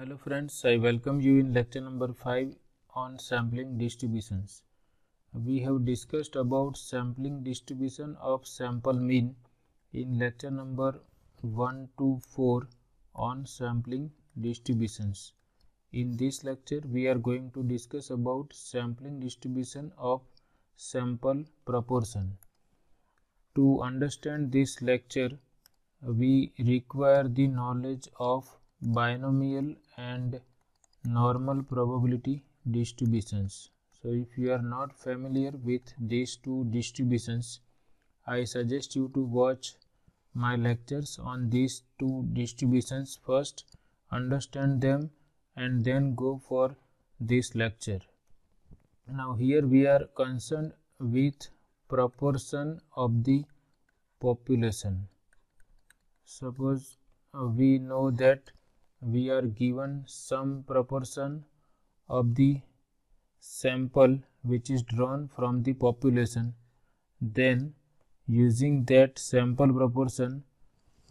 Hello friends, I welcome you in lecture number 5 on sampling distributions. We have discussed about sampling distribution of sample mean in lecture number 1 to 4 on sampling distributions. In this lecture, we are going to discuss about sampling distribution of sample proportion. To understand this lecture, we require the knowledge of binomial and normal probability distributions. So, if you are not familiar with these two distributions, I suggest you to watch my lectures on these two distributions first, understand them and then go for this lecture. Now, here we are concerned with proportion of the population. Suppose uh, we know that we are given some proportion of the sample which is drawn from the population. Then using that sample proportion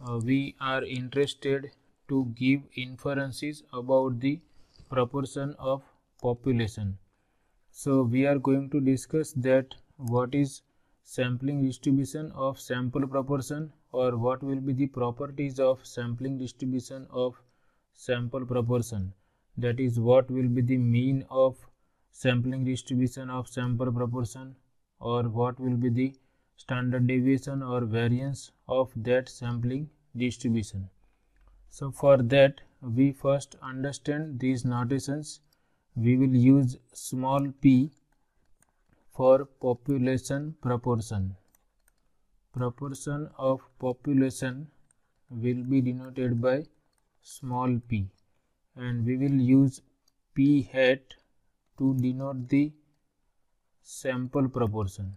uh, we are interested to give inferences about the proportion of population. So we are going to discuss that what is sampling distribution of sample proportion or what will be the properties of sampling distribution of sample proportion that is what will be the mean of sampling distribution of sample proportion or what will be the standard deviation or variance of that sampling distribution. So, for that we first understand these notations we will use small p for population proportion. Proportion of population will be denoted by small p and we will use p hat to denote the sample proportion.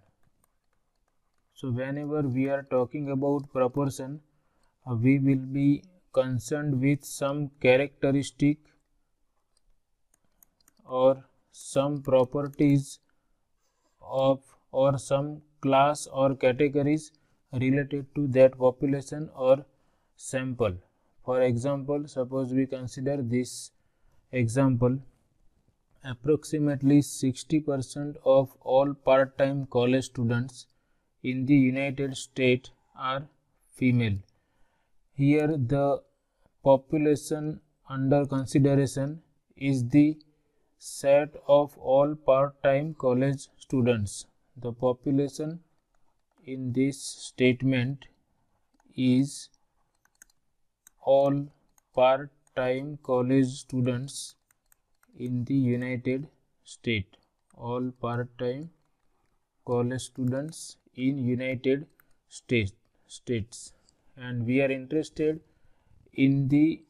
So, whenever we are talking about proportion, uh, we will be concerned with some characteristic or some properties of or some class or categories related to that population or sample. For example, suppose we consider this example approximately 60% of all part-time college students in the United States are female. Here the population under consideration is the set of all part-time college students. The population in this statement is all part-time college students in the United States. All part-time college students in United States states and we are interested in the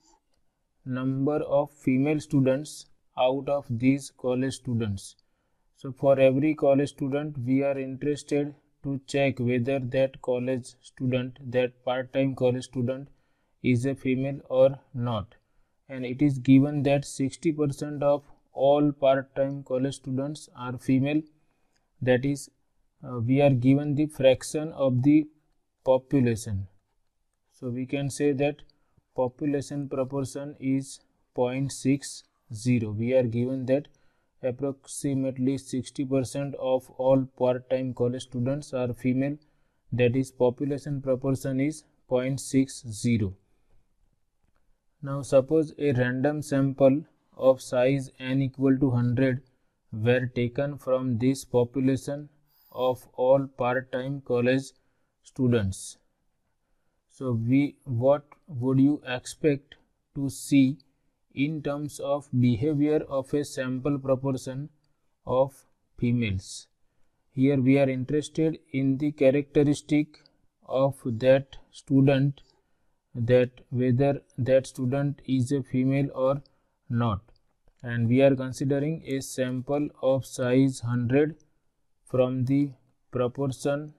number of female students out of these college students. So for every college student we are interested to check whether that college student that part-time college student is a female or not. And it is given that 60% of all part-time college students are female. That is uh, we are given the fraction of the population. So we can say that population proportion is 0.60 we are given that approximately 60% of all part-time college students are female. That is population proportion is 0.60 now suppose a random sample of size n equal to 100 were taken from this population of all part-time college students. So we what would you expect to see in terms of behavior of a sample proportion of females. Here we are interested in the characteristic of that student that whether that student is a female or not. And we are considering a sample of size 100 from the proportion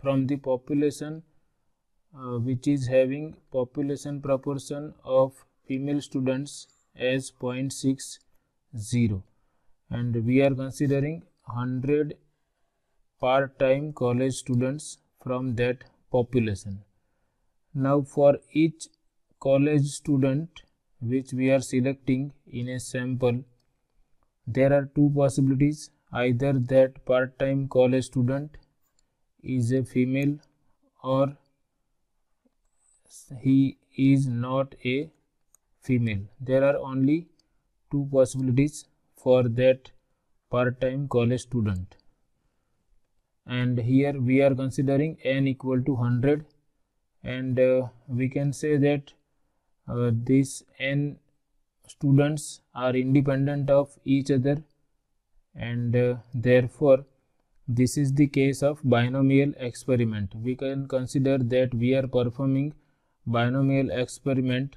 from the population uh, which is having population proportion of female students as 0.60 and we are considering 100 part-time college students from that population now for each college student which we are selecting in a sample there are two possibilities. Either that part-time college student is a female or he is not a female. There are only two possibilities for that part-time college student. And here we are considering n equal to 100 and uh, we can say that uh, these n students are independent of each other. And uh, therefore this is the case of binomial experiment. We can consider that we are performing binomial experiment.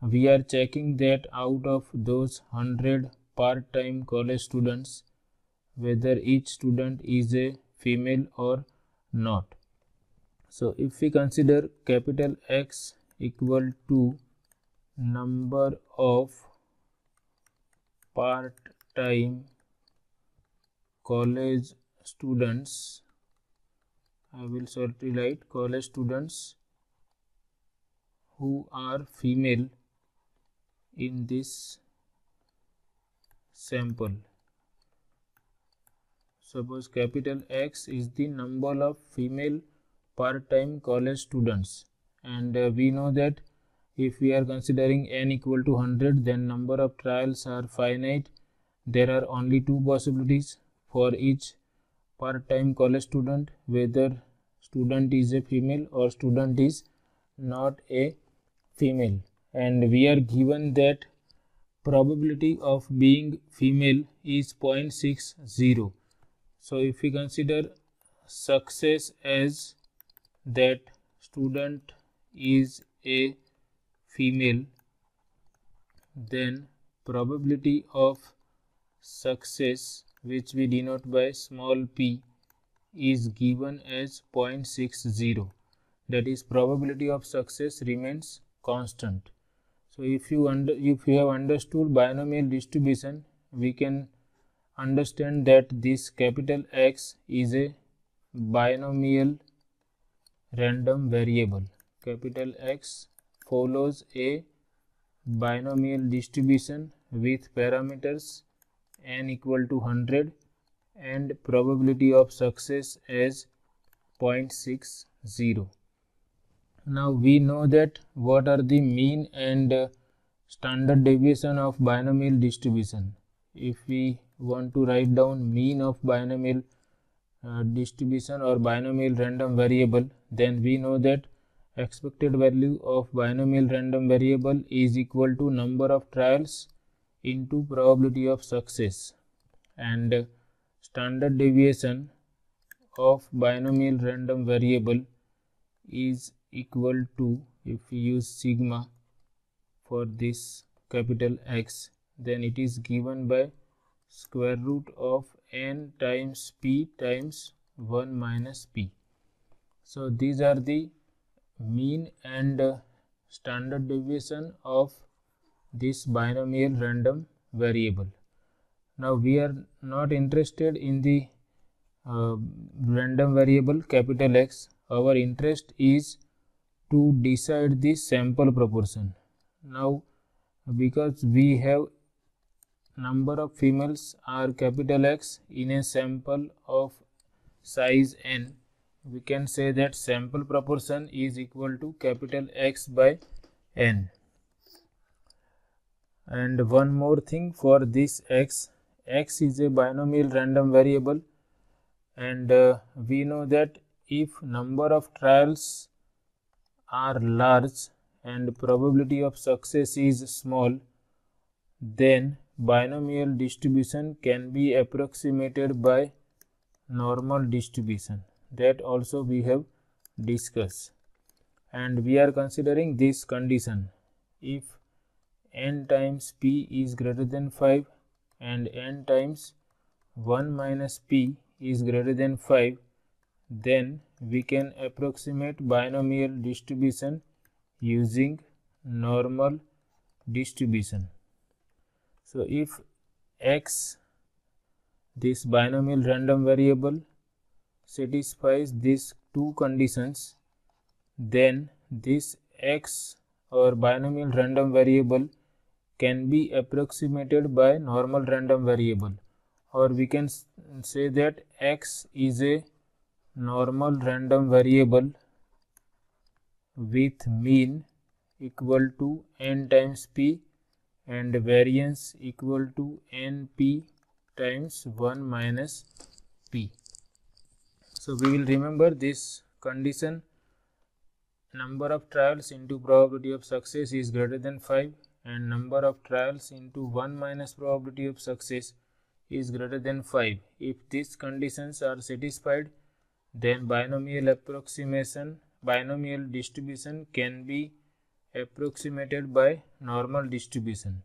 We are checking that out of those 100 part-time college students whether each student is a female or not so if we consider capital X equal to number of part-time college students I will shortly write college students who are female in this sample. Suppose capital X is the number of female part-time college students. And uh, we know that if we are considering n equal to 100 then number of trials are finite. There are only two possibilities for each part-time college student whether student is a female or student is not a female. And we are given that probability of being female is 0.60 so if we consider success as that student is a female then probability of success which we denote by small p is given as 0.60 that is probability of success remains constant. So if you under if you have understood binomial distribution we can understand that this capital X is a binomial random variable capital X follows a binomial distribution with parameters n equal to 100 and probability of success as 0.60. Now we know that what are the mean and uh, standard deviation of binomial distribution. If we want to write down mean of binomial uh, distribution or binomial random variable then we know that expected value of binomial random variable is equal to number of trials into probability of success and standard deviation of binomial random variable is equal to if we use sigma for this capital X then it is given by square root of n times p times 1 minus p. So, these are the mean and standard deviation of this binomial random variable. Now we are not interested in the uh, random variable capital X. Our interest is to decide the sample proportion. Now because we have number of females are capital X in a sample of size n. We can say that sample proportion is equal to capital X by n. And one more thing for this x, x is a binomial random variable. And uh, we know that if number of trials are large and probability of success is small, then binomial distribution can be approximated by normal distribution. That also we have discussed. And we are considering this condition. If n times p is greater than 5 and n times 1 minus p is greater than 5 then we can approximate binomial distribution using normal distribution so if x this binomial random variable satisfies these two conditions then this x or binomial random variable can be approximated by normal random variable. Or we can say that x is a normal random variable with mean equal to n times p and variance equal to np times 1 minus p. So, we will remember this condition number of trials into probability of success is greater than 5 and number of trials into 1 minus probability of success is greater than 5. If these conditions are satisfied, then binomial approximation, binomial distribution can be approximated by normal distribution.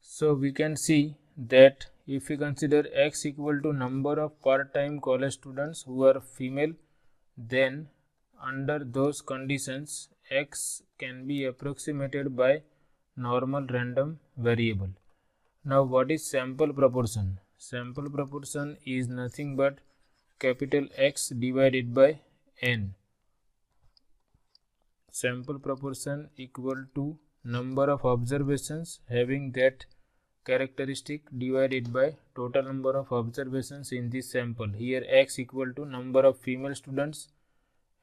So we can see that if we consider x equal to number of part-time college students who are female, then under those conditions x can be approximated by normal random variable. Now what is sample proportion? Sample proportion is nothing but capital X divided by n. Sample proportion equal to number of observations having that characteristic divided by total number of observations in this sample. Here x equal to number of female students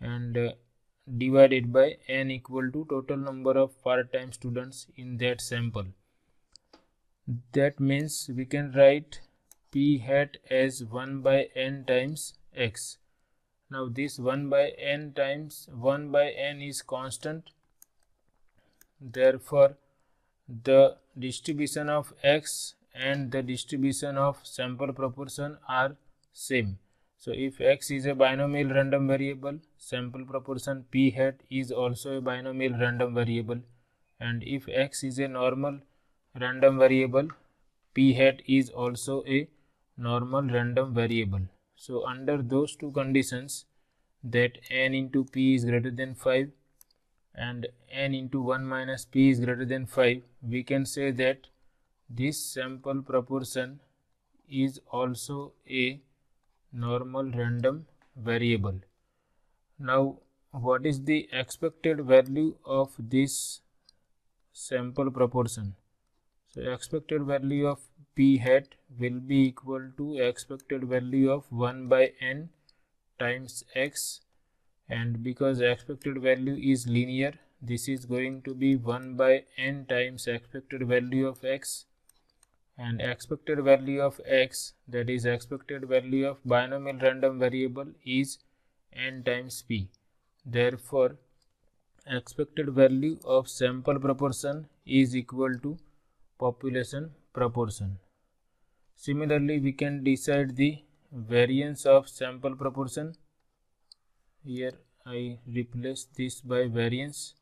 and uh, divided by n equal to total number of part-time students in that sample that means we can write p hat as 1 by n times x now this 1 by n times 1 by n is constant. Therefore the distribution of x and the distribution of sample proportion are same. So if x is a binomial random variable sample proportion p hat is also a binomial random variable. And if x is a normal random variable p hat is also a normal random variable. So under those two conditions that n into p is greater than 5 and n into 1 minus p is greater than 5 we can say that this sample proportion is also a normal random variable. Now what is the expected value of this sample proportion? So expected value of p hat will be equal to expected value of 1 by n times x and because expected value is linear this is going to be 1 by n times expected value of x and expected value of x that is expected value of binomial random variable is n times p. Therefore, expected value of sample proportion is equal to population proportion. Similarly, we can decide the variance of sample proportion. Here I replace this by variance,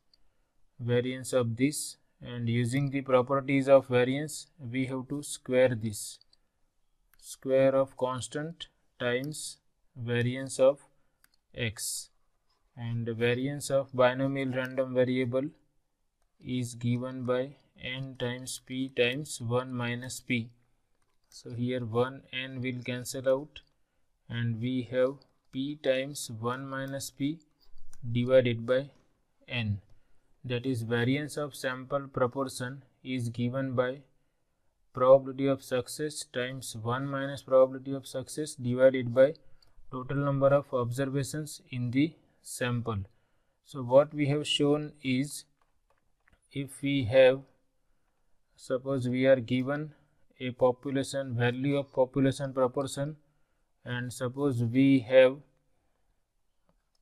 variance of this and using the properties of variance we have to square this square of constant times variance of x and variance of binomial random variable is given by n times p times 1 minus p. So here 1 n will cancel out and we have p times 1 minus p divided by n that is variance of sample proportion is given by probability of success times 1 minus probability of success divided by total number of observations in the sample. So what we have shown is if we have suppose we are given a population value of population proportion and suppose we have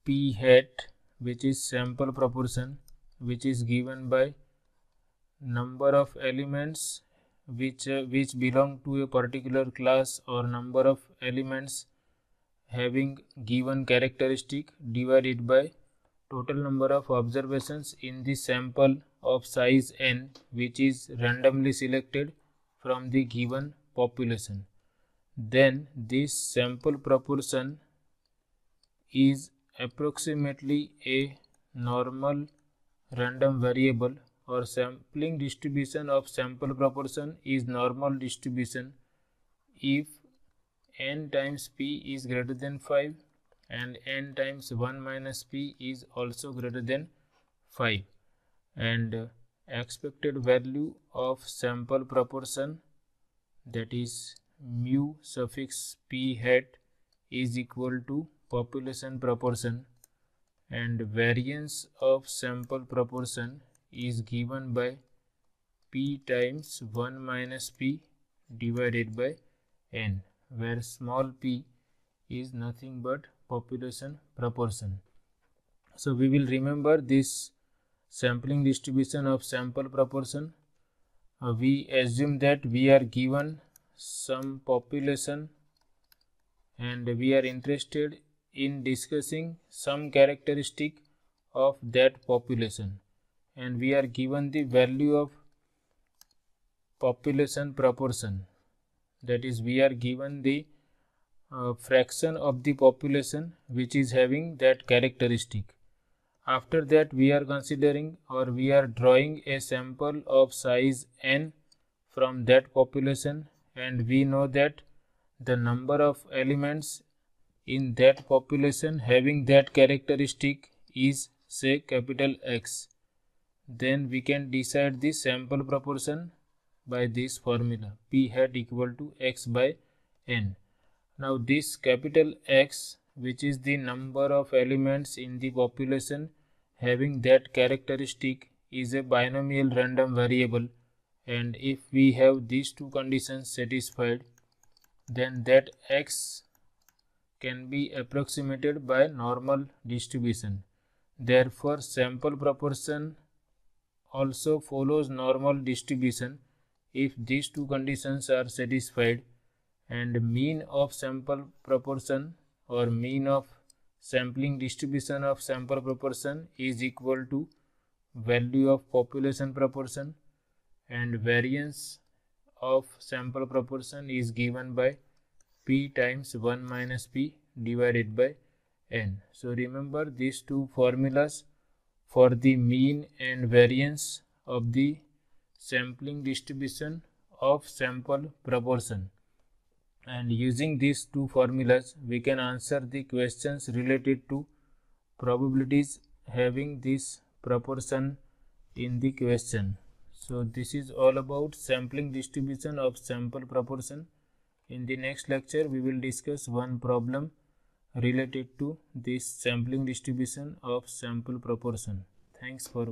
p hat which is sample proportion which is given by number of elements which uh, which belong to a particular class or number of elements having given characteristic divided by total number of observations in the sample of size n which is randomly selected from the given population. Then this sample proportion is approximately a normal random variable or sampling distribution of sample proportion is normal distribution. If n times p is greater than 5 and n times 1 minus p is also greater than 5 and uh, expected value of sample proportion that is mu suffix p hat is equal to population proportion. And variance of sample proportion is given by p times 1 minus p divided by n where small p is nothing but population proportion. So we will remember this sampling distribution of sample proportion. Uh, we assume that we are given some population and we are interested in discussing some characteristic of that population and we are given the value of population proportion that is we are given the uh, fraction of the population which is having that characteristic. After that we are considering or we are drawing a sample of size n from that population and we know that the number of elements in that population having that characteristic is say capital X. Then we can decide the sample proportion by this formula p hat equal to x by n now this capital X which is the number of elements in the population having that characteristic is a binomial random variable and if we have these two conditions satisfied then that x can be approximated by normal distribution. Therefore, sample proportion also follows normal distribution if these two conditions are satisfied and mean of sample proportion or mean of sampling distribution of sample proportion is equal to value of population proportion and variance of sample proportion is given by p times 1 minus p divided by n. So remember these two formulas for the mean and variance of the sampling distribution of sample proportion and using these two formulas we can answer the questions related to probabilities having this proportion in the question. So this is all about sampling distribution of sample proportion. In the next lecture we will discuss one problem related to this sampling distribution of sample proportion. Thanks for